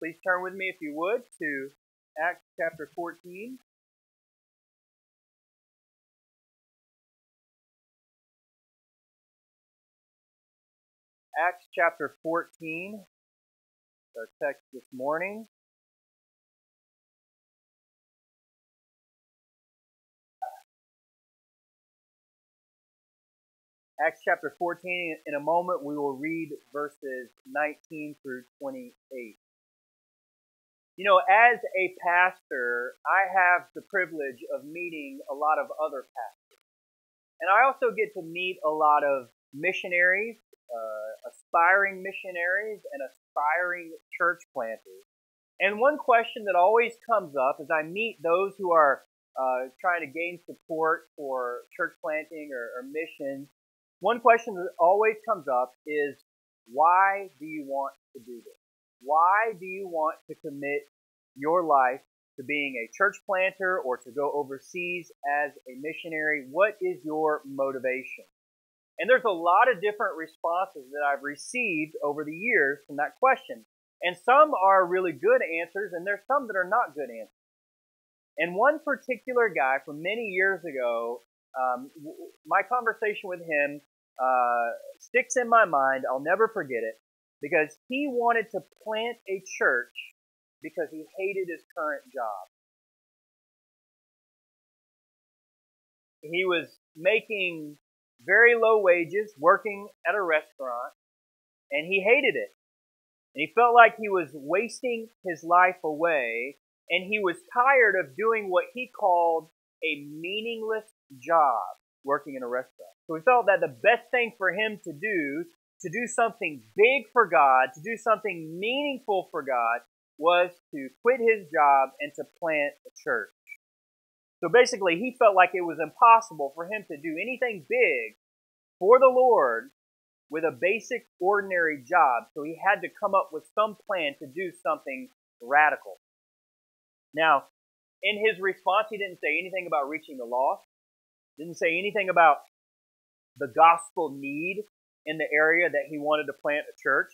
Please turn with me, if you would, to Acts chapter 14. Acts chapter 14, our text this morning. Acts chapter 14. In a moment, we will read verses 19 through 28. You know, as a pastor, I have the privilege of meeting a lot of other pastors. And I also get to meet a lot of missionaries, uh, aspiring missionaries, and aspiring church planters. And one question that always comes up as I meet those who are uh, trying to gain support for church planting or, or missions one question that always comes up is why do you want to do this? Why do you want to commit your life to being a church planter or to go overseas as a missionary? What is your motivation? And there's a lot of different responses that I've received over the years from that question. And some are really good answers, and there's some that are not good answers. And one particular guy from many years ago, um, my conversation with him uh, sticks in my mind. I'll never forget it because he wanted to plant a church because he hated his current job. He was making very low wages, working at a restaurant, and he hated it. And he felt like he was wasting his life away, and he was tired of doing what he called a meaningless job working in a restaurant. So he felt that the best thing for him to do, to do something big for God, to do something meaningful for God, was to quit his job and to plant a church. So basically, he felt like it was impossible for him to do anything big for the Lord with a basic, ordinary job. So he had to come up with some plan to do something radical. Now, in his response, he didn't say anything about reaching the lost. Didn't say anything about the gospel need in the area that he wanted to plant a church.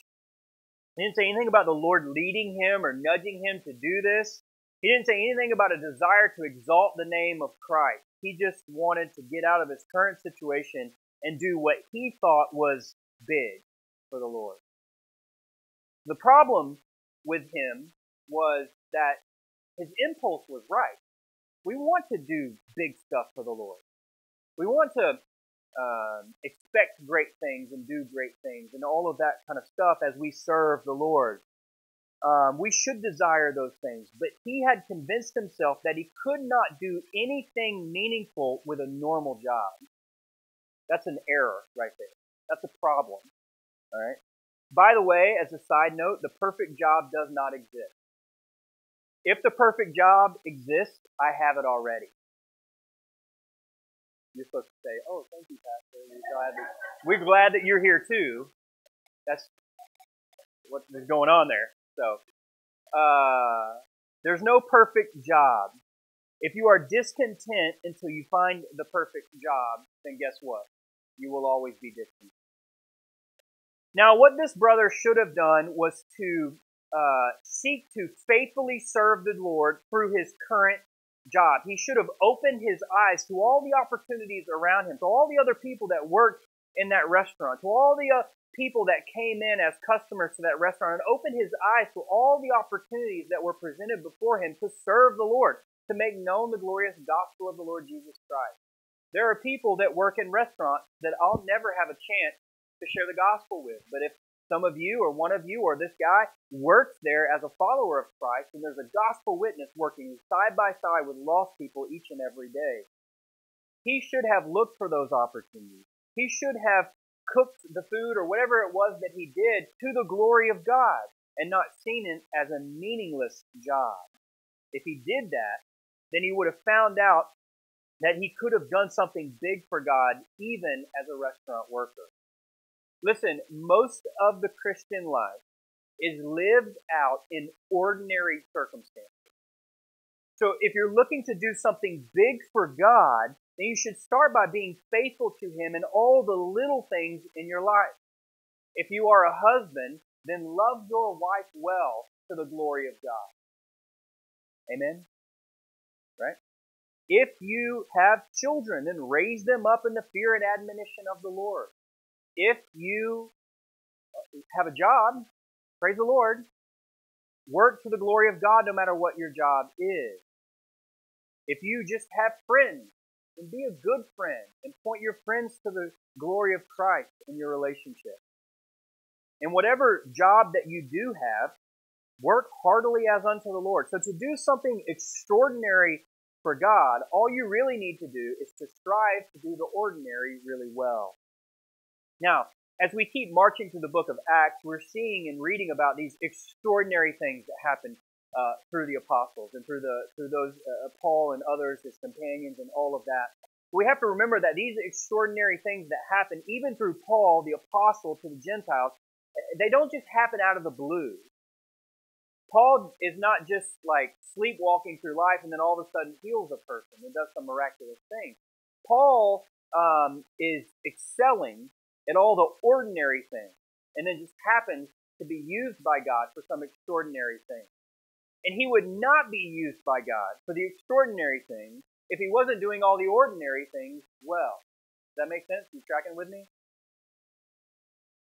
He didn't say anything about the Lord leading him or nudging him to do this. He didn't say anything about a desire to exalt the name of Christ. He just wanted to get out of his current situation and do what he thought was big for the Lord. The problem with him was that his impulse was right. We want to do big stuff for the Lord. We want to um, expect great things and do great things and all of that kind of stuff as we serve the Lord. Um, we should desire those things, but he had convinced himself that he could not do anything meaningful with a normal job. That's an error right there. That's a problem. All right. By the way, as a side note, the perfect job does not exist. If the perfect job exists, I have it already. You're supposed to say, "Oh, thank you, Pastor. We're glad that, we're glad that you're here too." That's what's going on there. So, uh, there's no perfect job. If you are discontent until you find the perfect job, then guess what? You will always be discontent. Now, what this brother should have done was to uh, seek to faithfully serve the Lord through his current job. He should have opened his eyes to all the opportunities around him, to all the other people that worked in that restaurant, to all the uh, people that came in as customers to that restaurant, and opened his eyes to all the opportunities that were presented before him to serve the Lord, to make known the glorious gospel of the Lord Jesus Christ. There are people that work in restaurants that I'll never have a chance to share the gospel with, but if some of you or one of you or this guy works there as a follower of Christ and there's a gospel witness working side by side with lost people each and every day. He should have looked for those opportunities. He should have cooked the food or whatever it was that he did to the glory of God and not seen it as a meaningless job. If he did that, then he would have found out that he could have done something big for God even as a restaurant worker. Listen, most of the Christian life is lived out in ordinary circumstances. So if you're looking to do something big for God, then you should start by being faithful to Him in all the little things in your life. If you are a husband, then love your wife well to the glory of God. Amen? Right? If you have children, then raise them up in the fear and admonition of the Lord. If you have a job, praise the Lord, work to the glory of God no matter what your job is. If you just have friends, then be a good friend and point your friends to the glory of Christ in your relationship. And whatever job that you do have, work heartily as unto the Lord. So to do something extraordinary for God, all you really need to do is to strive to do the ordinary really well. Now, as we keep marching through the book of Acts, we're seeing and reading about these extraordinary things that happened uh, through the apostles and through the through those uh, Paul and others, his companions, and all of that. We have to remember that these extraordinary things that happen, even through Paul, the apostle, to the Gentiles, they don't just happen out of the blue. Paul is not just like sleepwalking through life and then all of a sudden heals a person and does some miraculous thing. Paul um, is excelling at all the ordinary things and then just happens to be used by God for some extraordinary thing. And he would not be used by God for the extraordinary things if he wasn't doing all the ordinary things well. Does that make sense? You tracking with me?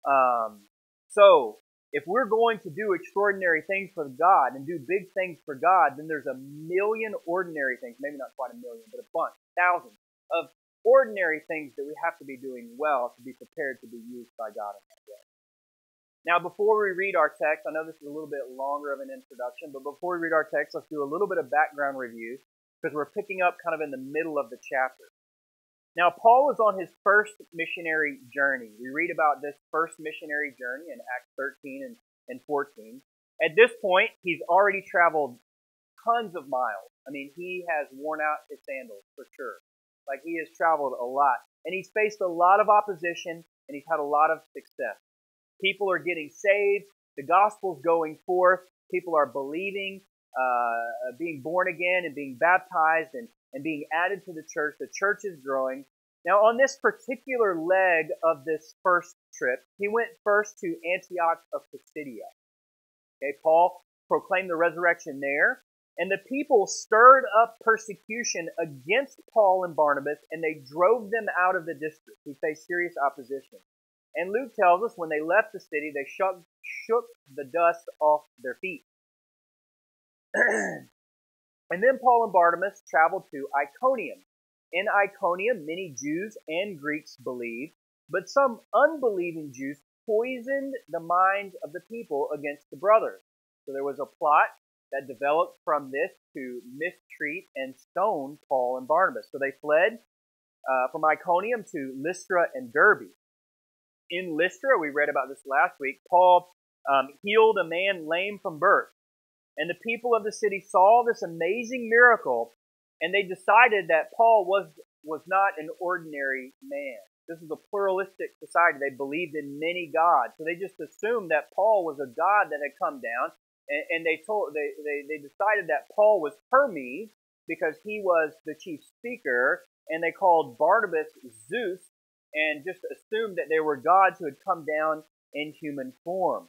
Um, so, if we're going to do extraordinary things for God and do big things for God, then there's a million ordinary things, maybe not quite a million, but a bunch, thousands of ordinary things that we have to be doing well to be prepared to be used by God in that way. Now, before we read our text, I know this is a little bit longer of an introduction, but before we read our text, let's do a little bit of background review because we're picking up kind of in the middle of the chapter. Now, Paul was on his first missionary journey. We read about this first missionary journey in Acts 13 and, and 14. At this point, he's already traveled tons of miles. I mean, he has worn out his sandals for sure. Like, he has traveled a lot. And he's faced a lot of opposition, and he's had a lot of success. People are getting saved. The gospel's going forth. People are believing, uh, being born again and being baptized and, and being added to the church. The church is growing. Now, on this particular leg of this first trip, he went first to Antioch of Pisidia. Okay, Paul proclaimed the resurrection there, and the people stirred up persecution against Paul and Barnabas, and they drove them out of the district. He faced serious opposition. And Luke tells us when they left the city, they shook, shook the dust off their feet. and then Paul and Barnabas traveled to Iconium. In Iconium, many Jews and Greeks believed, but some unbelieving Jews poisoned the minds of the people against the brothers. So there was a plot that developed from this to mistreat and stone Paul and Barnabas. So they fled uh, from Iconium to Lystra and Derbe in Lystra, we read about this last week, Paul um, healed a man lame from birth. And the people of the city saw this amazing miracle, and they decided that Paul was, was not an ordinary man. This was a pluralistic society. They believed in many gods. So they just assumed that Paul was a god that had come down, and, and they told they, they, they decided that Paul was Hermes because he was the chief speaker, and they called Barnabas Zeus and just assumed that they were gods who had come down in human form.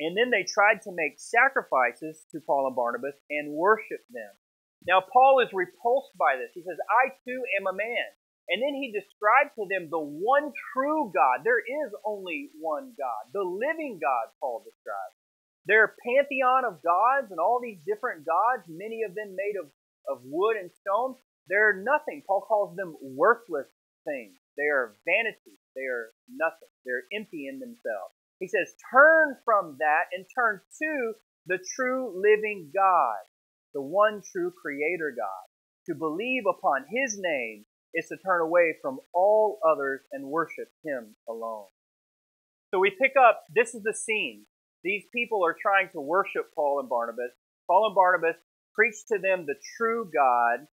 And then they tried to make sacrifices to Paul and Barnabas and worship them. Now, Paul is repulsed by this. He says, I too am a man. And then he describes to them the one true God. There is only one God, the living God, Paul describes. Their pantheon of gods and all these different gods, many of them made of, of wood and stone, they're nothing. Paul calls them worthless things. They are vanity. They are nothing. They're empty in themselves. He says, turn from that and turn to the true living God, the one true creator God. To believe upon his name is to turn away from all others and worship him alone. So we pick up, this is the scene. These people are trying to worship Paul and Barnabas. Paul and Barnabas preach to them the true God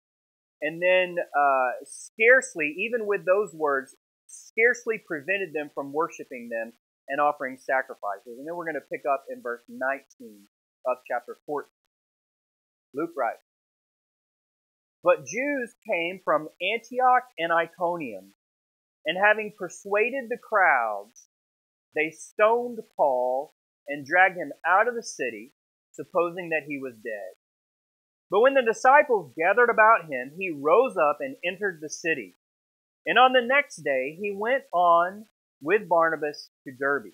and then uh, scarcely, even with those words, scarcely prevented them from worshiping them and offering sacrifices. And then we're going to pick up in verse 19 of chapter 14. Luke writes, But Jews came from Antioch and Iconium, and having persuaded the crowds, they stoned Paul and dragged him out of the city supposing that he was dead. But when the disciples gathered about him, he rose up and entered the city. And on the next day he went on with Barnabas to Derbe.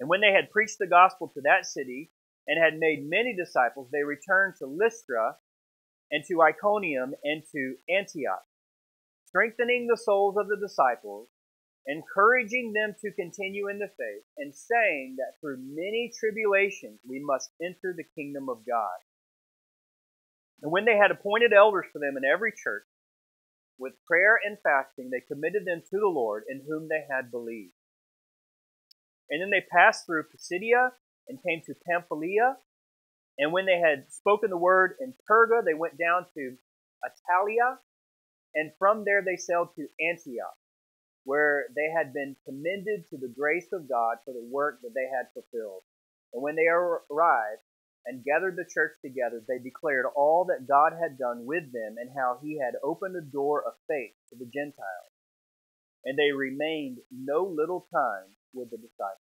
And when they had preached the gospel to that city and had made many disciples, they returned to Lystra and to Iconium and to Antioch, strengthening the souls of the disciples, encouraging them to continue in the faith, and saying that through many tribulations we must enter the kingdom of God. And when they had appointed elders for them in every church, with prayer and fasting, they committed them to the Lord in whom they had believed. And then they passed through Pisidia and came to Pamphylia. And when they had spoken the word in Perga, they went down to Attalia. And from there they sailed to Antioch, where they had been commended to the grace of God for the work that they had fulfilled. And when they arrived, and gathered the church together, they declared all that God had done with them and how he had opened the door of faith to the Gentiles. And they remained no little time with the disciples.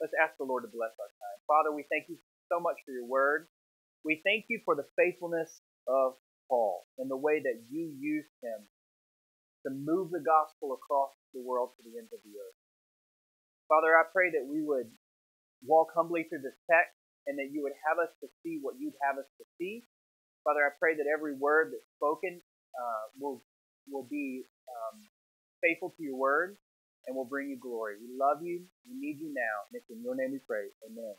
Let's ask the Lord to bless our time. Father, we thank you so much for your word. We thank you for the faithfulness of Paul and the way that you used him to move the gospel across the world to the ends of the earth. Father, I pray that we would walk humbly through this text and that you would have us to see what you'd have us to see. Father, I pray that every word that's spoken uh, will will be um, faithful to your word and will bring you glory. We love you. We need you now. And it's in your name we pray. Amen.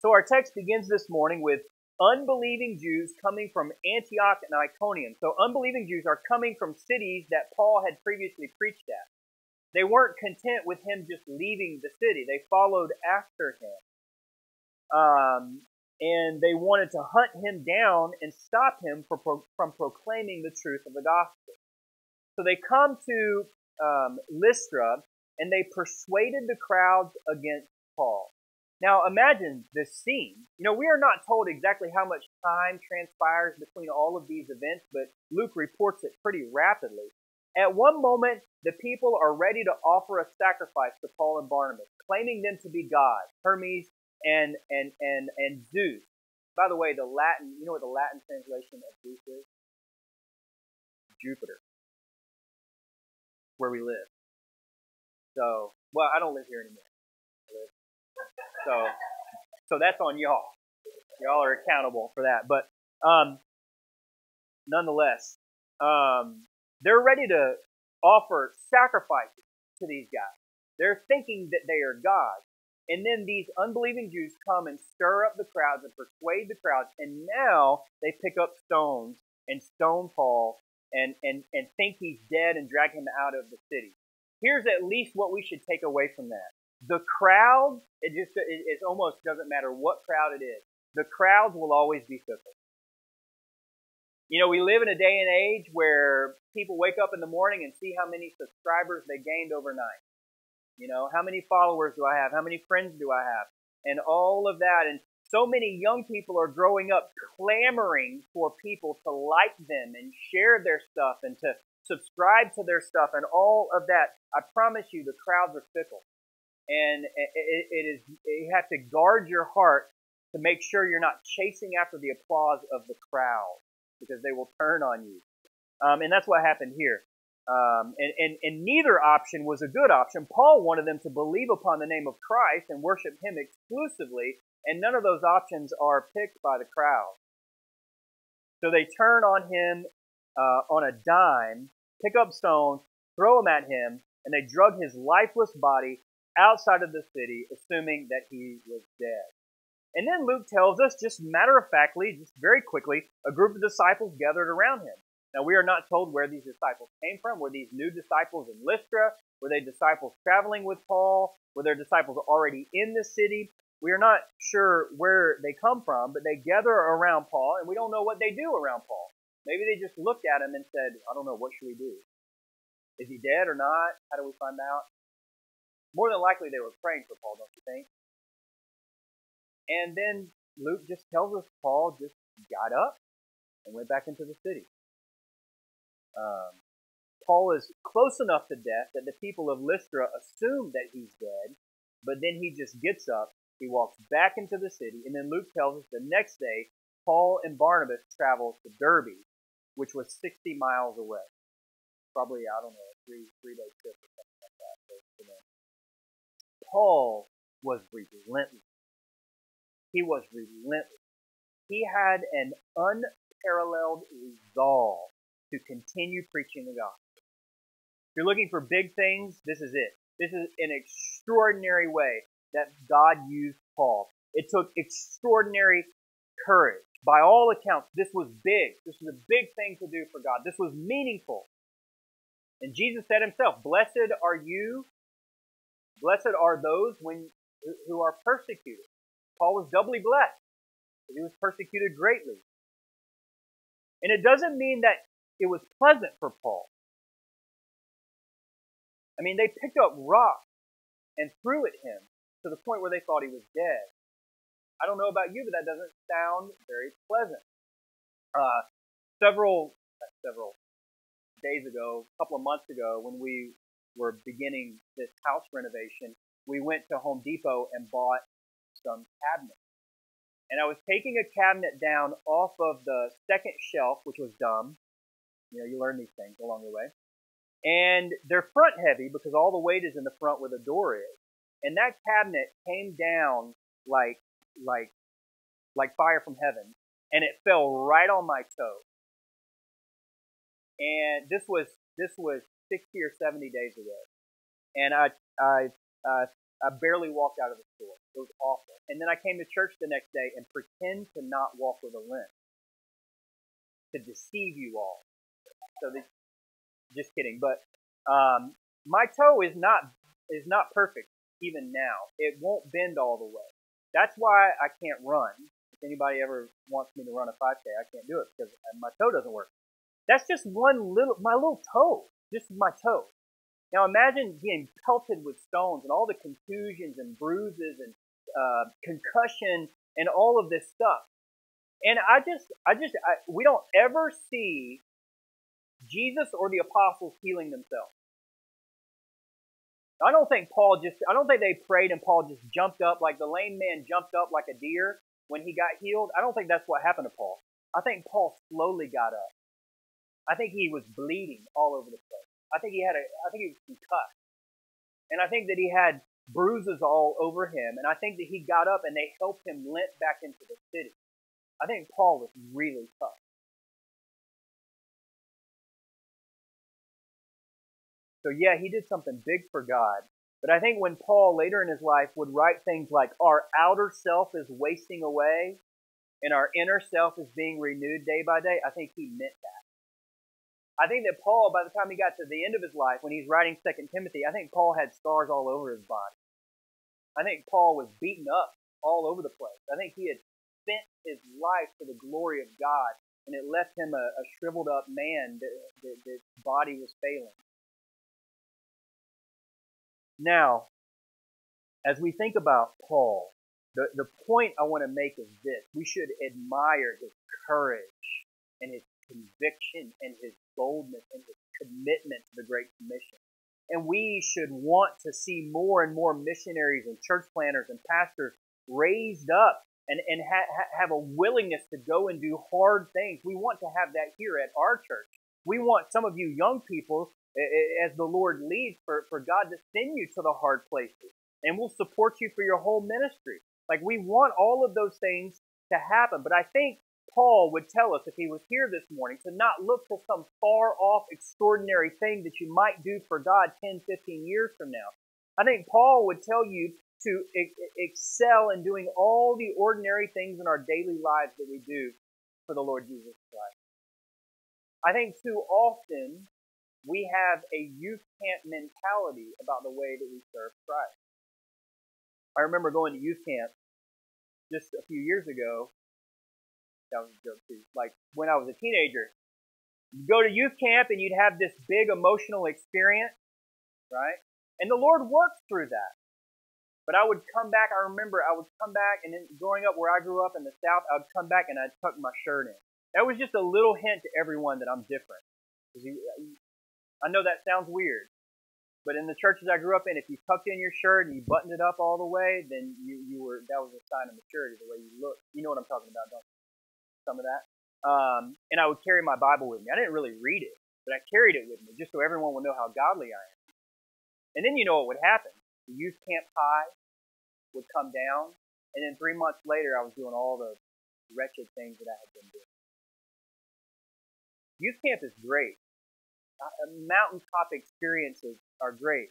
So our text begins this morning with unbelieving Jews coming from Antioch and Iconium. So unbelieving Jews are coming from cities that Paul had previously preached at. They weren't content with him just leaving the city. They followed after him. Um, and they wanted to hunt him down and stop him from, from proclaiming the truth of the gospel. So they come to um, Lystra and they persuaded the crowds against Paul. Now imagine this scene. You know, we are not told exactly how much time transpires between all of these events, but Luke reports it pretty rapidly. At one moment, the people are ready to offer a sacrifice to Paul and Barnabas, claiming them to be gods, Hermes and and and and Zeus. By the way, the Latin, you know what the Latin translation of Zeus is? Jupiter. Where we live. So, well, I don't live here anymore. So, so that's on y'all. Y'all are accountable for that. But um, nonetheless, um, they're ready to offer sacrifices to these guys. They're thinking that they are gods. And then these unbelieving Jews come and stir up the crowds and persuade the crowds. And now they pick up stones and stone Paul and, and, and think he's dead and drag him out of the city. Here's at least what we should take away from that. The crowd, it just, it, it almost doesn't matter what crowd it is. The crowds will always be fickle. You know, we live in a day and age where people wake up in the morning and see how many subscribers they gained overnight. You know, how many followers do I have? How many friends do I have? And all of that. And so many young people are growing up clamoring for people to like them and share their stuff and to subscribe to their stuff and all of that. I promise you, the crowds are fickle. And it, it is, you have to guard your heart to make sure you're not chasing after the applause of the crowd because they will turn on you. Um, and that's what happened here. Um, and, and, and neither option was a good option. Paul wanted them to believe upon the name of Christ and worship him exclusively, and none of those options are picked by the crowd. So they turn on him uh, on a dime, pick up stones, throw them at him, and they drug his lifeless body outside of the city, assuming that he was dead. And then Luke tells us, just matter of factly, just very quickly, a group of disciples gathered around him. Now, we are not told where these disciples came from. Were these new disciples in Lystra? Were they disciples traveling with Paul? Were there disciples already in the city? We are not sure where they come from, but they gather around Paul, and we don't know what they do around Paul. Maybe they just looked at him and said, I don't know, what should we do? Is he dead or not? How do we find out? More than likely, they were praying for Paul, don't you think? And then Luke just tells us Paul just got up and went back into the city. Um, Paul is close enough to death that the people of Lystra assume that he's dead, but then he just gets up He walks back into the city, and then Luke tells us the next day, Paul and Barnabas travel to Derbe, which was 60 miles away. Probably, I don't know, three, three day trip or Paul was relentless. He was relentless. He had an unparalleled resolve to continue preaching the gospel. If you're looking for big things, this is it. This is an extraordinary way that God used Paul. It took extraordinary courage. By all accounts, this was big. This was a big thing to do for God. This was meaningful. And Jesus said himself, Blessed are you, blessed are those when who are persecuted. Paul was doubly blessed. He was persecuted greatly. And it doesn't mean that it was pleasant for Paul. I mean, they picked up rocks and threw at him to the point where they thought he was dead. I don't know about you, but that doesn't sound very pleasant. Uh, several, uh, several days ago, a couple of months ago, when we were beginning this house renovation, we went to Home Depot and bought some cabinets. And I was taking a cabinet down off of the second shelf, which was dumb. You know, you learn these things along the way. And they're front heavy because all the weight is in the front where the door is and that cabinet came down like like like fire from heaven, and it fell right on my toe. And this was this was sixty or seventy days ago, and I I uh, I barely walked out of the store. It was awful. And then I came to church the next day and pretend to not walk with a limp to deceive you all. So this, just kidding. But um, my toe is not is not perfect even now. It won't bend all the way. That's why I can't run. If anybody ever wants me to run a 5K, I can't do it because my toe doesn't work. That's just one little, my little toe, just my toe. Now imagine being pelted with stones and all the contusions and bruises and uh, concussion and all of this stuff. And I just, I just, I, we don't ever see Jesus or the apostles healing themselves. I don't think Paul just, I don't think they prayed and Paul just jumped up like the lame man jumped up like a deer when he got healed. I don't think that's what happened to Paul. I think Paul slowly got up. I think he was bleeding all over the place. I think he had a, I think he was concussed. And I think that he had bruises all over him. And I think that he got up and they helped him limp back into the city. I think Paul was really tough. So yeah, he did something big for God. But I think when Paul later in his life would write things like, our outer self is wasting away and our inner self is being renewed day by day, I think he meant that. I think that Paul, by the time he got to the end of his life, when he's writing Second Timothy, I think Paul had scars all over his body. I think Paul was beaten up all over the place. I think he had spent his life for the glory of God, and it left him a, a shriveled up man that, that, that body was failing. Now, as we think about Paul, the, the point I want to make is this. We should admire his courage and his conviction and his boldness and his commitment to the Great Commission. And we should want to see more and more missionaries and church planters and pastors raised up and, and ha- have a willingness to go and do hard things. We want to have that here at our church. We want some of you young people eh, eh, as the Lord leads for, for God to send you to the hard places. And we'll support you for your whole ministry. Like we want all of those things to happen. But I think Paul would tell us if he was here this morning to not look to some far off extraordinary thing that you might do for God 10, 15 years from now. I think Paul would tell you to excel in doing all the ordinary things in our daily lives that we do for the Lord Jesus Christ. I think too often we have a youth camp mentality about the way that we serve Christ. I remember going to youth camp just a few years ago. That was a joke too. Like when I was a teenager, you go to youth camp and you'd have this big emotional experience, right? And the Lord works through that. But I would come back, I remember I would come back, and then growing up where I grew up in the South, I would come back and I'd tuck my shirt in. That was just a little hint to everyone that I'm different. Uh, I know that sounds weird. But in the churches I grew up in, if you tucked in your shirt and you buttoned it up all the way, then you, you were that was a sign of maturity, the way you look. You know what I'm talking about, don't you? Some of that. Um, and I would carry my Bible with me. I didn't really read it, but I carried it with me just so everyone would know how godly I am. And then you know what would happen. The youth camp high would come down, and then three months later, I was doing all the wretched things that I had been doing. Youth camp is great. Uh, mountaintop experiences are great.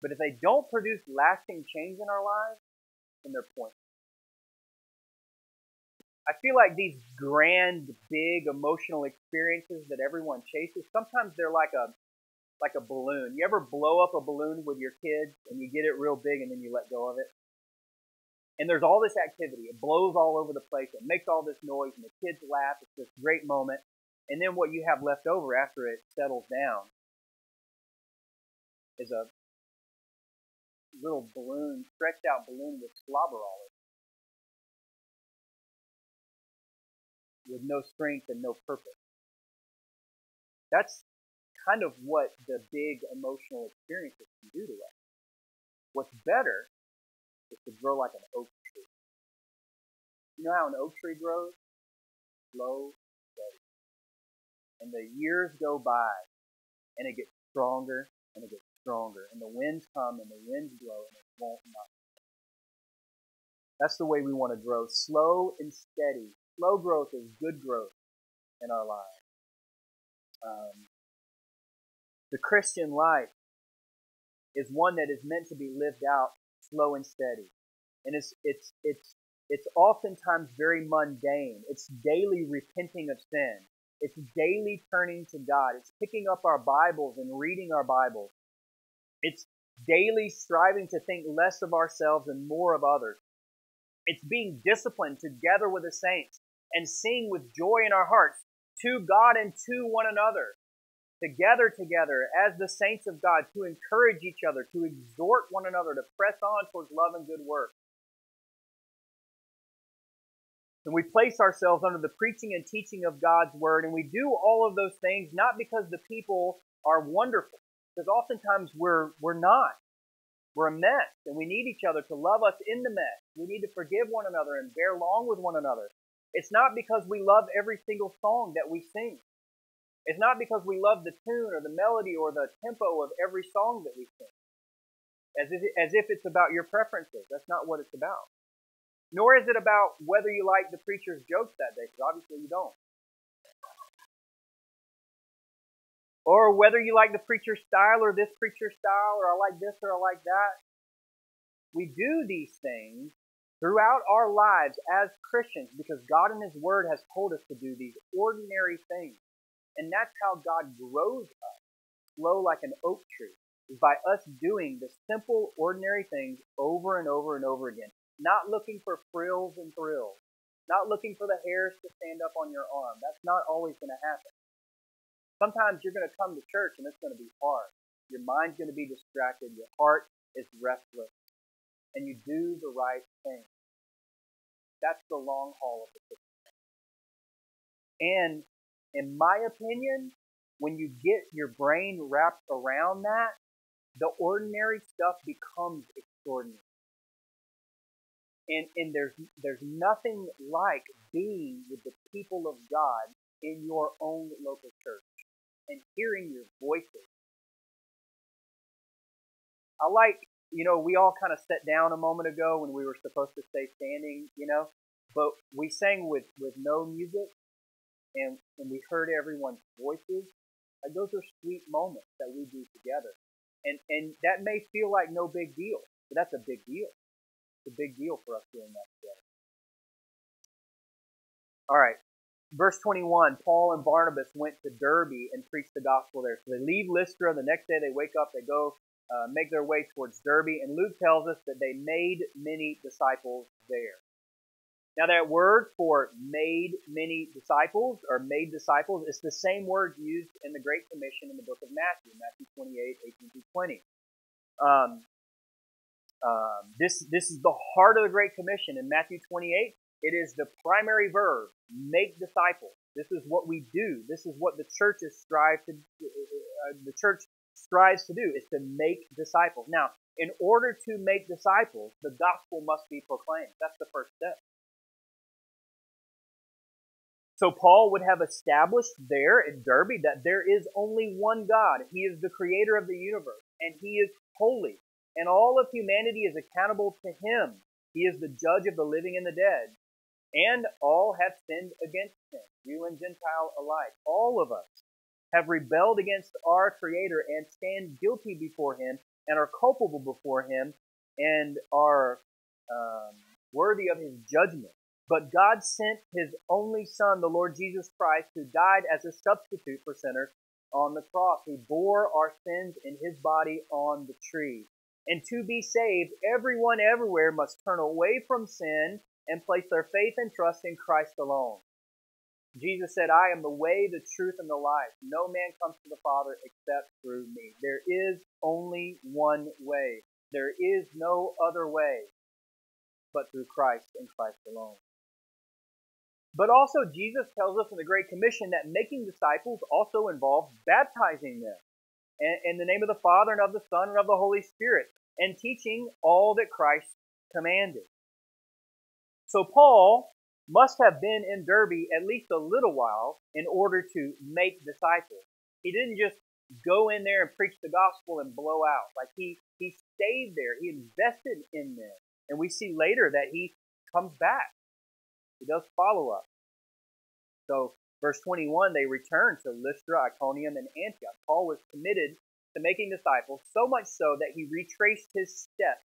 But if they don't produce lasting change in our lives, then they're pointless. I feel like these grand, big emotional experiences that everyone chases, sometimes they're like a like a balloon. You ever blow up a balloon with your kids and you get it real big and then you let go of it? And there's all this activity. It blows all over the place. It makes all this noise and the kids laugh. It's this great moment. And then what you have left over after it settles down is a little balloon, stretched out balloon with slobber all over with no strength and no purpose. That's kind of what the big emotional experiences can do to us. What's better is to grow like an oak tree. You know how an oak tree grows? Slow, steady. And the years go by, and it gets stronger, and it gets stronger. And the winds come, and the winds blow, and it won't not. That's the way we want to grow. Slow and steady. Slow growth is good growth in our lives. Um, the Christian life is one that is meant to be lived out slow and steady. And it's, it's, it's, it's oftentimes very mundane. It's daily repenting of sin. It's daily turning to God. It's picking up our Bibles and reading our Bibles. It's daily striving to think less of ourselves and more of others. It's being disciplined together with the saints and sing with joy in our hearts to God and to one another together together as the saints of God to encourage each other, to exhort one another to press on towards love and good work. And we place ourselves under the preaching and teaching of God's word, and we do all of those things not because the people are wonderful, because oftentimes we're we're not. We're a mess, and we need each other to love us in the mess. We need to forgive one another and bear long with one another. It's not because we love every single song that we sing. It's not because we love the tune or the melody or the tempo of every song that we sing. As if, as if it's about your preferences. That's not what it's about. Nor is it about whether you like the preacher's jokes that day, because obviously you don't. Or whether you like the preacher's style or this preacher's style, or I like this or I like that. We do these things throughout our lives as Christians because God in His Word has told us to do these ordinary things. And that's how God grows us, slow like an oak tree, is by us doing the simple, ordinary things over and over and over again. Not looking for frills and thrills. Not looking for the hairs to stand up on your arm. That's not always going to happen. Sometimes you're going to come to church and it's going to be hard. Your mind's going to be distracted. Your heart is restless. And you do the right thing. That's the long haul of the Christian. And in my opinion, when you get your brain wrapped around that, the ordinary stuff becomes extraordinary. And, and there's, there's nothing like being with the people of God in your own local church and hearing your voices. I like, you know, we all kind of sat down a moment ago when we were supposed to stay standing, you know, but we sang with, with no music and, and we heard everyone's voices. Like those are sweet moments that we do together. And, and that may feel like no big deal, but that's a big deal. It's a big deal for us doing that together. All right. Verse 21, Paul and Barnabas went to Derbe and preached the gospel there. So they leave Lystra. The next day they wake up, they go uh, make their way towards Derbe, And Luke tells us that they made many disciples there. Now, that word for made many disciples or made disciples is the same word used in the Great Commission in the book of Matthew, Matthew 28, 18 through 20. Um, um, this, this is the heart of the Great Commission. In Matthew 28, it is the primary verb, make disciples. This is what we do. This is what the churches strive to, uh, the church strives to do is to make disciples. Now, in order to make disciples, the gospel must be proclaimed. That's the first step. So Paul would have established there in Derbe that there is only one God. He is the creator of the universe, and he is holy, and all of humanity is accountable to him. He is the judge of the living and the dead, and all have sinned against him, Jew and Gentile alike. All of us have rebelled against our creator and stand guilty before him and are culpable before him and are um, worthy of his judgment. But God sent his only Son, the Lord Jesus Christ, who died as a substitute for sinners on the cross. He bore our sins in his body on the tree. And to be saved, everyone everywhere must turn away from sin and place their faith and trust in Christ alone. Jesus said, I am the way, the truth, and the life. No man comes to the Father except through me. There is only one way. There is no other way but through Christ and Christ alone. But also, Jesus tells us in the Great Commission that making disciples also involves baptizing them in the name of the Father and of the Son and of the Holy Spirit and teaching all that Christ commanded. So, Paul must have been in Derbe at least a little while in order to make disciples. He didn't just go in there and preach the gospel and blow out. Like he he stayed there. He invested in them. And we see later that he comes back he does follow up. So, verse 21, they returned to Lystra, Iconium, and Antioch. Paul was committed to making disciples, so much so that he retraced his steps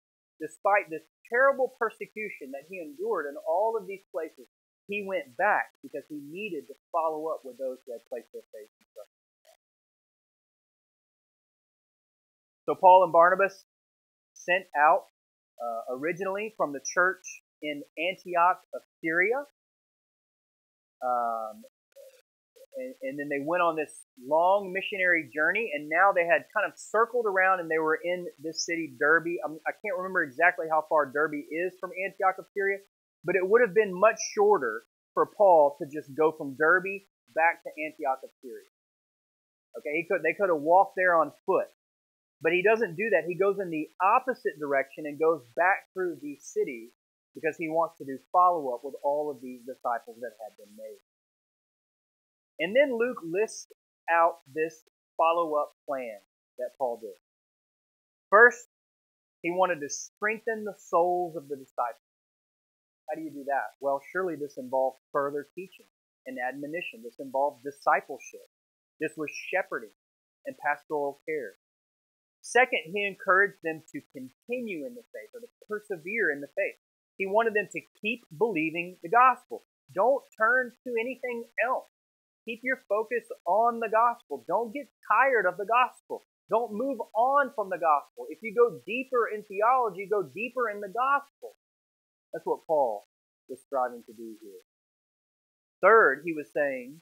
despite this terrible persecution that he endured in all of these places. He went back because he needed to follow up with those who had placed their faith in trust. So Paul and Barnabas sent out uh, originally from the church in Antioch of Syria. Um, and, and, then they went on this long missionary journey, and now they had kind of circled around and they were in this city, Derbe. I'm, I can not remember exactly how far Derbe is from Antioch of Syria, but it would have been much shorter for Paul to just go from Derbe back to Antioch of Syria. Okay, he could they could have walked there on foot. But he doesn't do that. He goes in the opposite direction and goes back through these cities because he wants to do follow up with all of these disciples that had been made. And then Luke lists out this follow up plan that Paul did. First, he wanted to strengthen the souls of the disciples. How do you do that? Well, surely this involved further teaching and admonition. This involved discipleship. This was shepherding and pastoral care. Second, he encouraged them to continue in the faith or to persevere in the faith. He wanted them to keep believing the gospel. Don't turn to anything else. Keep your focus on the gospel. Don't get tired of the gospel. Don't move on from the gospel. If you go deeper in theology, go deeper in the gospel. That's what Paul was striving to do here. Third, he was saying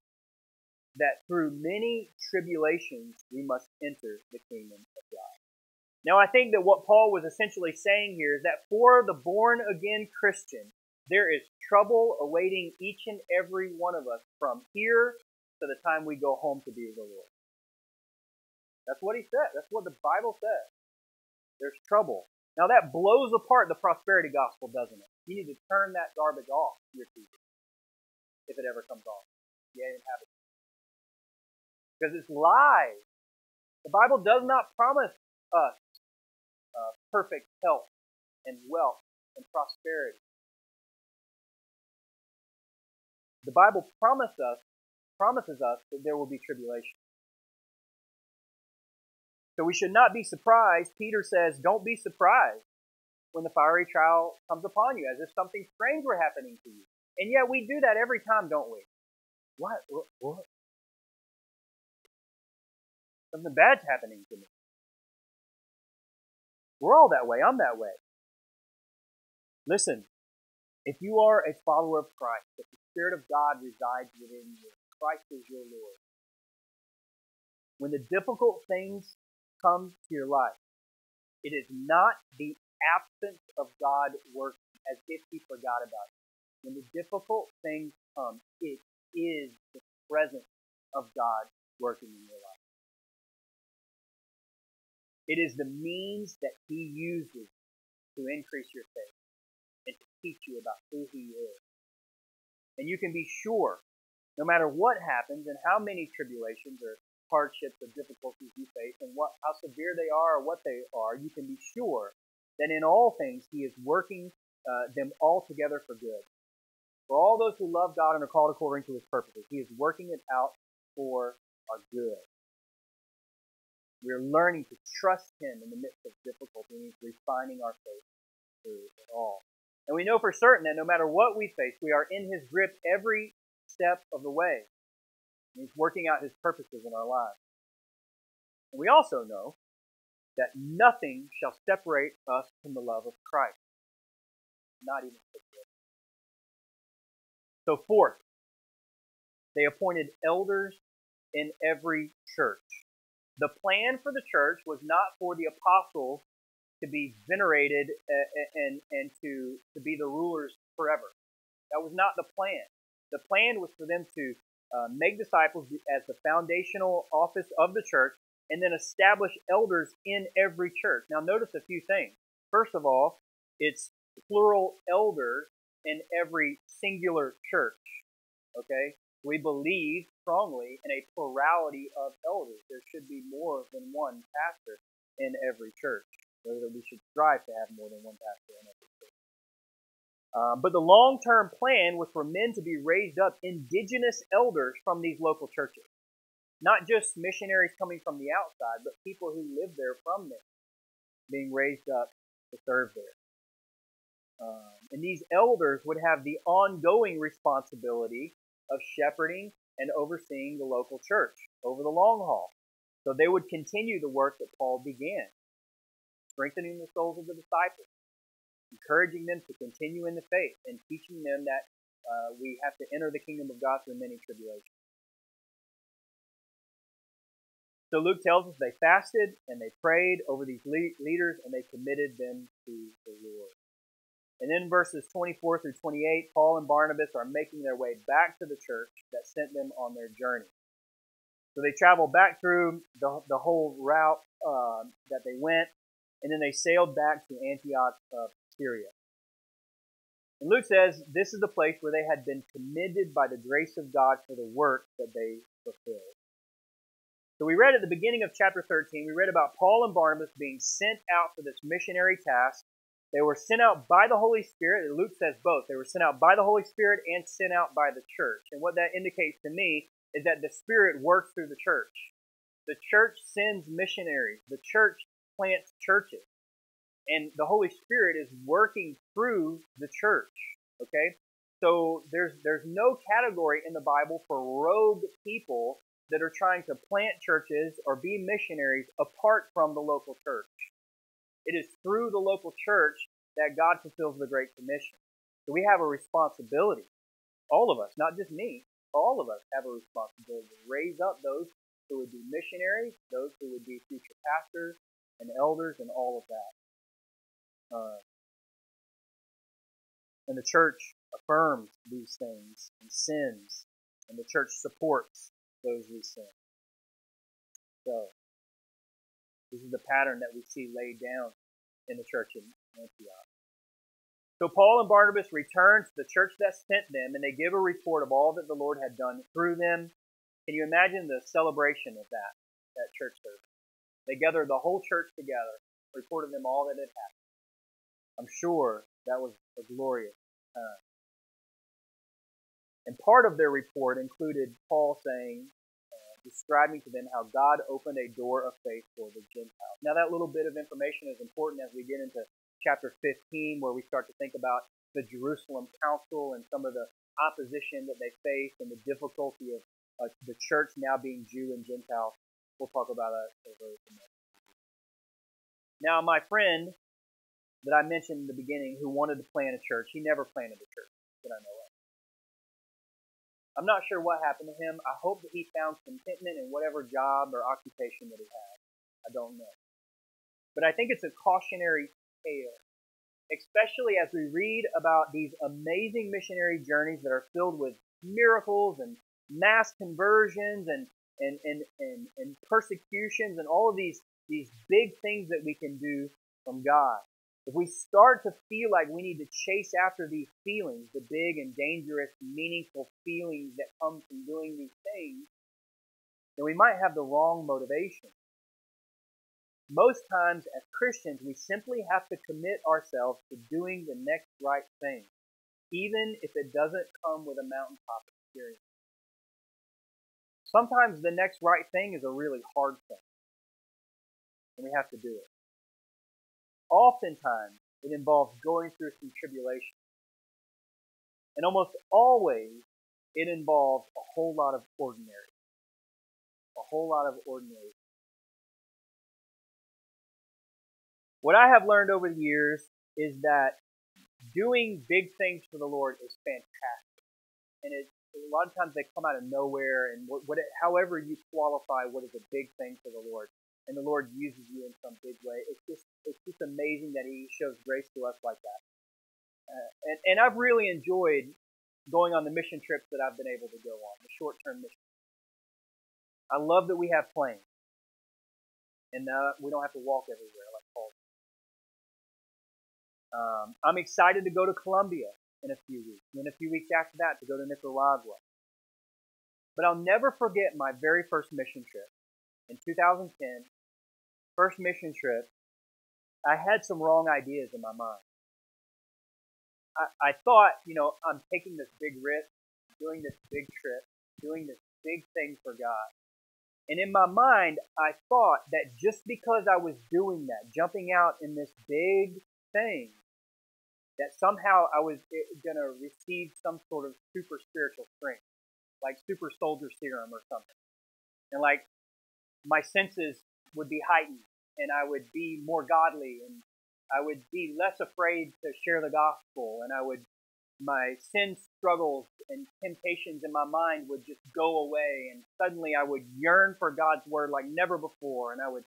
that through many tribulations we must enter the kingdom of God. Now, I think that what Paul was essentially saying here is that for the born again Christian, there is trouble awaiting each and every one of us from here to the time we go home to be with the Lord. That's what he said. That's what the Bible says. There's trouble. Now, that blows apart the prosperity gospel, doesn't it? You need to turn that garbage off your TV if it ever comes on. You ain't have it. Because it's lies. The Bible does not promise us uh, perfect health and wealth and prosperity. The Bible promised us, promises us that there will be tribulation. So we should not be surprised. Peter says, Don't be surprised when the fiery trial comes upon you, as if something strange were happening to you. And yet we do that every time, don't we? What? What? what? Something bad's happening to me. We're all that way. I'm that way. Listen, if you are a follower of Christ, if the Spirit of God resides within you, Christ is your Lord. When the difficult things come to your life, it is not the absence of God working as if He forgot about it. When the difficult things come, it is the presence of God working in your life. It is the means that He uses to increase your faith and to teach you about who He is. And you can be sure, no matter what happens and how many tribulations or hardships or difficulties you face and what how severe they are or what they are, you can be sure that in all things He is working uh, them all together for good. For all those who love God and are called according to His purposes, He is working it out for our good. We're learning to trust Him in the midst of difficulty, and He's refining our faith through it all. And we know for certain that no matter what we face, we are in His grip every step of the way. He's working out his purposes in our lives. And we also know that nothing shall separate us from the love of Christ. Not even. So, fourth, they appointed elders in every church. The plan for the church was not for the apostles to be venerated and, and, and to, to be the rulers forever. That was not the plan. The plan was for them to uh, make disciples as the foundational office of the church, and then establish elders in every church. Now, notice a few things. First of all, it's plural elders in every singular church. Okay? We believe strongly in a plurality of elders. There should be more than one pastor in every church. We should strive to have more than one pastor in every. Um, but the long term plan was for men to be raised up indigenous elders from these local churches. Not just missionaries coming from the outside, but people who live there from there being raised up to serve there. Um, and these elders would have the ongoing responsibility of shepherding and overseeing the local church over the long haul. So they would continue the work that Paul began, strengthening the souls of the disciples, encouraging them to continue in the faith and teaching them that uh, we have to enter the kingdom of God through many tribulations. So Luke tells us they fasted and they prayed over these leaders and they committed them to the Lord. And then verses 24 through 28, Paul and Barnabas are making their way back to the church that sent them on their journey. So they travel back through the, the whole route uh, that they went, and then they sailed back to Antioch of Syria. And Luke says this is the place where they had been commended by the grace of God for the work that they fulfilled. So we read at the beginning of chapter 13, we read about Paul and Barnabas being sent out for this missionary task. They were sent out by the Holy Spirit. Luke says both. They were sent out by the Holy Spirit and sent out by the church. And what that indicates to me is that the Spirit works through the church. The church sends missionaries. The church plants churches and the Holy Spirit is working through the church. Okay? So there's there's no category in the Bible for rogue people that are trying to plant churches or be missionaries apart from the local church. It is through the local church that God fulfills the Great Commission. So we have a responsibility. All of us, not just me, all of us have a responsibility to raise up those who would be missionaries, those who would be future pastors and elders and all of that. Uh, and the church affirms these things and sins, and the church supports those who sin. So, this is the pattern that we see laid down in the church in Antioch. So Paul and Barnabas return to the church that sent them, and they give a report of all that the Lord had done through them. Can you imagine the celebration of that, that church service? They gathered the whole church together, reported them all that had happened. I'm sure that was a glorious time. And part of their report included Paul saying, uh, describing to them how God opened a door of faith for the Gentiles. Now, that little bit of information is important as we get into chapter 15, where we start to think about the Jerusalem Council and some of the opposition that they faced and the difficulty of uh, the church now being Jew and Gentile. We'll talk about that over the next. Now, my friend that I mentioned in the beginning who wanted to plant a church. He never planted a church that I know of. I'm not sure what happened to him. I hope that he found contentment in whatever job or occupation that he had. I don't know. But I think it's a cautionary tale, especially as we read about these amazing missionary journeys that are filled with miracles and mass conversions and and, and, and, and persecutions and all of these these big things that we can do from God. If we start to feel like we need to chase after these feelings, the big and dangerous, meaningful feelings that come from doing these things, then we might have the wrong motivation. Most times as Christians, we simply have to commit ourselves to doing the next right thing, even if it doesn't come with a mountaintop experience. Sometimes the next right thing is a really hard thing, and we have to do it. Oftentimes, it involves going through some tribulation. And almost always, it involves a whole lot of ordinary. A whole lot of ordinary. What I have learned over the years is that doing big things for the Lord is fantastic. And it, a lot of times they come out of nowhere, and what, what it, however you qualify what is a big thing for the Lord, and the Lord uses you in some big way, it's just it's just amazing that He shows grace to us like that. Uh, and and I've really enjoyed going on the mission trips that I've been able to go on, the short term mission. I love that we have planes, and uh, we don't have to walk everywhere like Paul. Um, I'm excited to go to Colombia in a few weeks. And then a few weeks after that to go to Nicaragua. But I'll never forget my very first mission trip in 2010. First mission trip. I had some wrong ideas in my mind. I, I thought, you know, I'm taking this big risk, doing this big trip, doing this big thing for God. And in my mind, I thought that just because I was doing that, jumping out in this big thing, that somehow I was eh, going to receive some sort of super spiritual strength, like super soldier serum or something. And like my senses would be heightened and I would be more godly and I would be less afraid to share the gospel and I would my sin struggles and temptations in my mind would just go away and suddenly I would yearn for God's word like never before and I would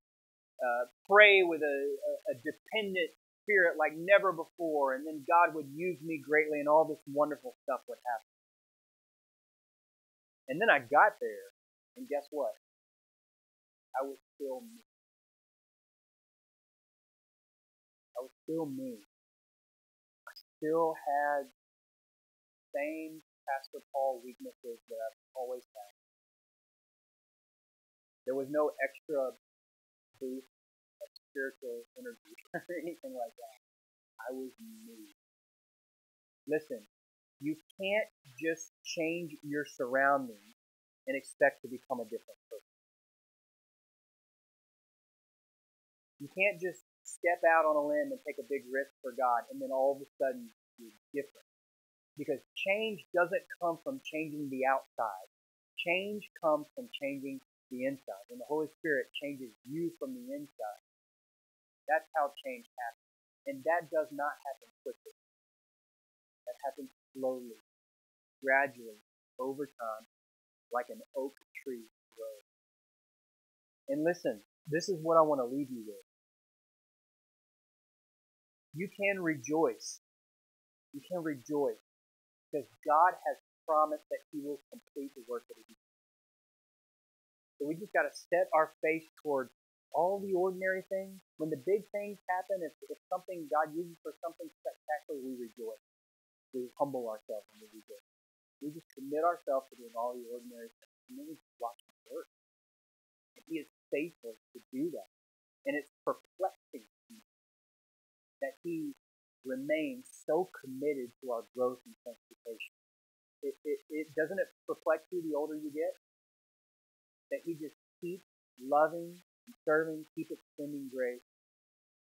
uh, pray with a, a, a dependent Spirit like never before, and then God would use me greatly, and all this wonderful stuff would happen. And then I got there, and guess what? I was still me. I was still me. I still had same Pastor Paul weaknesses that I've always had. There was no extra boost spiritual energy or anything like that. I was me. Listen, you can't just change your surroundings and expect to become a different You can't just step out on a limb and take a big risk for God and then all of a sudden you're different. Because change doesn't come from changing the outside. Change comes from changing the inside. And the Holy Spirit changes you from the inside. That's how change happens. And that does not happen quickly. That happens slowly, gradually, over time, like an oak tree grows. And listen, this is what I want to leave you with. You can rejoice. You can rejoice because God has promised that He will complete the work that He began. So we just got to set our face towards all the ordinary things, when the big things happen, if, if something God uses for something spectacular, we rejoice. We humble ourselves and we rejoice. We just commit ourselves to doing all the ordinary things. And then we just watch Him work. And He is faithful to do that. And it's perplexing that He remains so committed to our growth and sanctification. It, it, it doesn't it perplex you the older you get? That He just keeps loving serving, keep extending grace.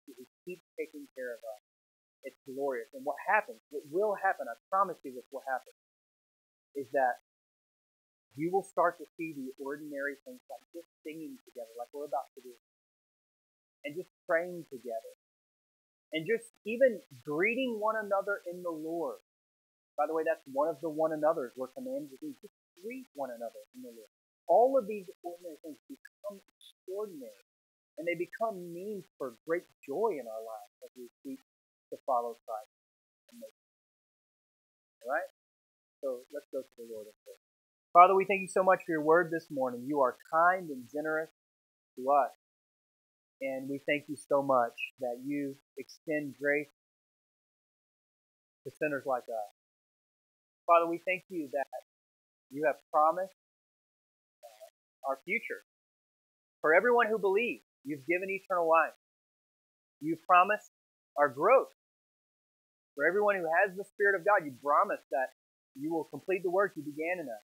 He keeps taking care of us. It's glorious. And what happens, what will happen, I promise you this will happen, is that you will start to see the ordinary things like just singing together, like we're about to do, and just praying together, and just even greeting one another in the Lord. By the way, that's one of the one another's we're commanded to do. Just greet one another in the Lord all of these ordinary things become extraordinary. And they become means for great joy in our lives as we seek to follow Christ. All right? So let's go to the Lord in prayer. Father, we thank you so much for your word this morning. You are kind and generous to us. And we thank you so much that you extend grace to sinners like us. Father, we thank you that you have promised uh, our future. For everyone who believes, you've given eternal life. You've promised our growth. For everyone who has the Spirit of God, you promise that you will complete the work you began in us.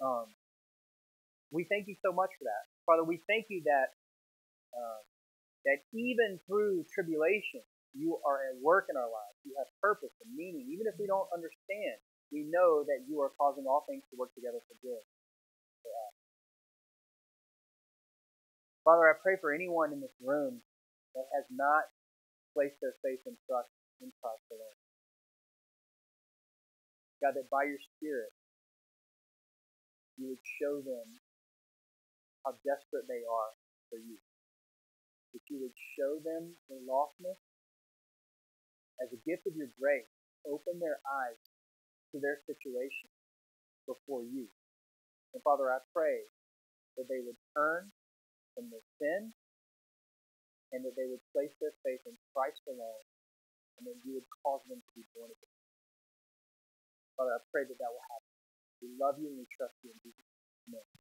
Um, we thank you so much for that. Father, we thank you that uh, that even through tribulation, you are at work in our lives. You have purpose and meaning. Even if we don't understand, we know that you are causing all things to work together for good. Father, I pray for anyone in this room that has not placed their faith and trust in Christ alone. God, that by your Spirit, you would show them how desperate they are for you. That you would show them their lostness as a gift of your grace. Open their eyes to their situation before you. And Father, I pray that they would turn from their sin and that they would place their faith in Christ alone and that you would cause them to be born again. Father, I pray that that will happen. We love you and we trust you in Jesus' name.